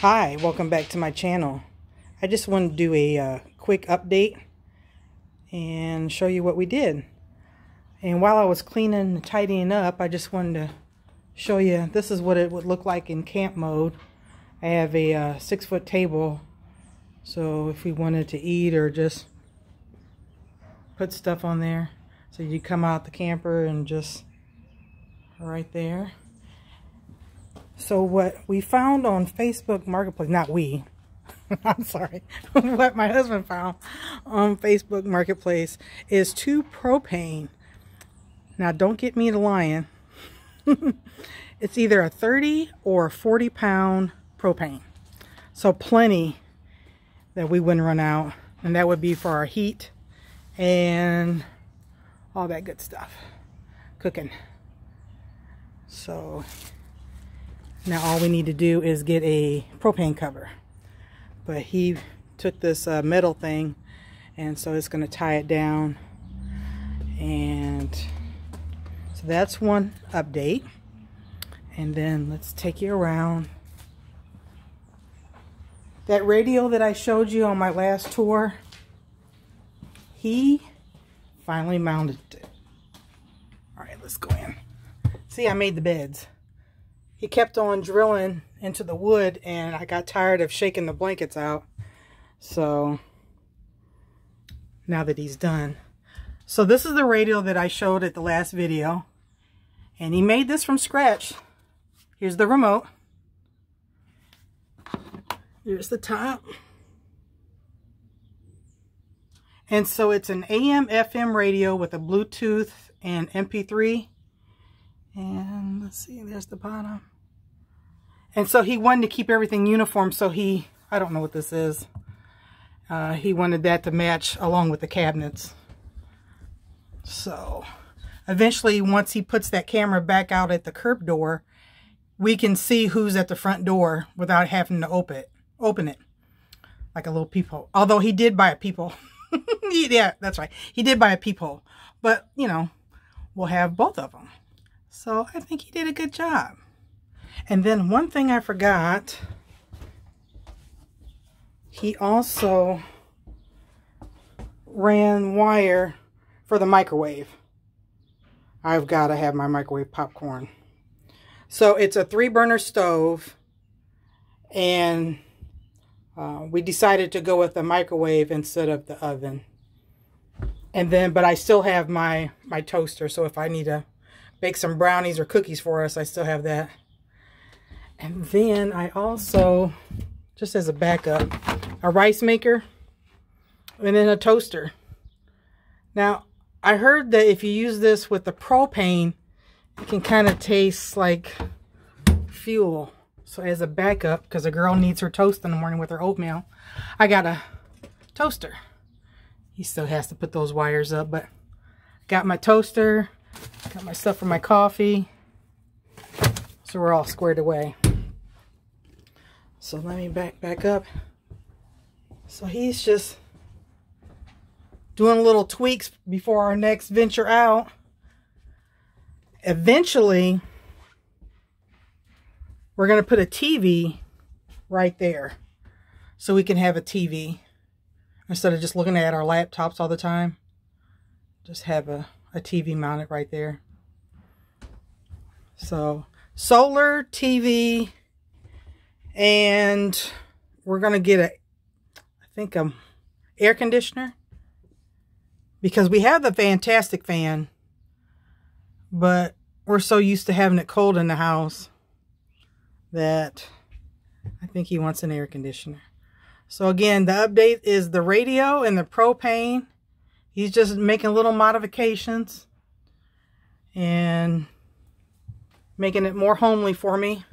Hi, welcome back to my channel. I just wanted to do a uh, quick update and show you what we did. And while I was cleaning and tidying up, I just wanted to show you, this is what it would look like in camp mode. I have a uh, six foot table, so if we wanted to eat or just put stuff on there, so you come out the camper and just right there. So what we found on Facebook Marketplace, not we, I'm sorry, what my husband found on Facebook Marketplace is two propane. Now don't get me to lying. it's either a 30 or a 40 pound propane. So plenty that we wouldn't run out. And that would be for our heat and all that good stuff. Cooking. So now all we need to do is get a propane cover. But he took this uh, metal thing and so it's going to tie it down. And so that's one update. And then let's take you around. That radio that I showed you on my last tour, he finally mounted it. All right, let's go in. See, I made the beds he kept on drilling into the wood and I got tired of shaking the blankets out. So now that he's done. So this is the radio that I showed at the last video. And he made this from scratch. Here's the remote. Here's the top. And so it's an AM FM radio with a Bluetooth and MP3 and let's see, there's the bottom. And so he wanted to keep everything uniform, so he, I don't know what this is. Uh, he wanted that to match along with the cabinets. So eventually, once he puts that camera back out at the curb door, we can see who's at the front door without having to open it. Open it like a little peephole. Although he did buy a peephole. yeah, that's right. He did buy a peephole. But, you know, we'll have both of them. So I think he did a good job. And then one thing I forgot, he also ran wire for the microwave. I've got to have my microwave popcorn. So it's a three burner stove and uh, we decided to go with the microwave instead of the oven. And then, but I still have my, my toaster. So if I need to bake some brownies or cookies for us. I still have that. And then I also, just as a backup, a rice maker and then a toaster. Now, I heard that if you use this with the propane, it can kind of taste like fuel. So as a backup, because a girl needs her toast in the morning with her oatmeal, I got a toaster. He still has to put those wires up, but got my toaster, Got my stuff for my coffee. So we're all squared away. So let me back back up. So he's just doing little tweaks before our next venture out. Eventually, we're going to put a TV right there so we can have a TV instead of just looking at our laptops all the time. Just have a a TV mounted right there. So solar TV and we're going to get a, I think a air conditioner because we have the fantastic fan, but we're so used to having it cold in the house that I think he wants an air conditioner. So again, the update is the radio and the propane he's just making little modifications and making it more homely for me.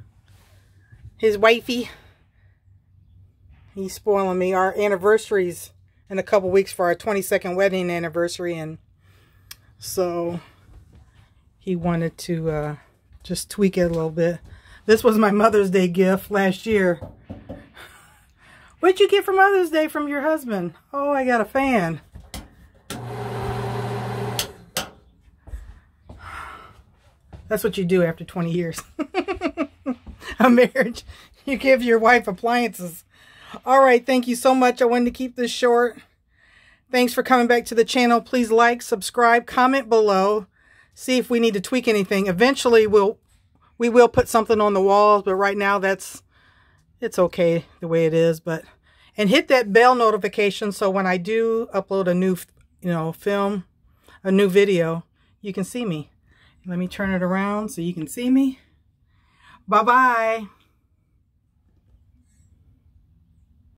His wifey, he's spoiling me. Our anniversary's in a couple weeks for our 22nd wedding anniversary and so he wanted to uh, just tweak it a little bit. This was my Mother's Day gift last year. What'd you get for Mother's Day from your husband? Oh, I got a fan. That's what you do after 20 years a marriage. you give your wife appliances. All right, thank you so much. I wanted to keep this short. Thanks for coming back to the channel. Please like, subscribe, comment below. See if we need to tweak anything. Eventually, we'll we will put something on the walls, but right now that's it's okay the way it is. But and hit that bell notification so when I do upload a new you know film, a new video, you can see me. Let me turn it around so you can see me. Bye bye.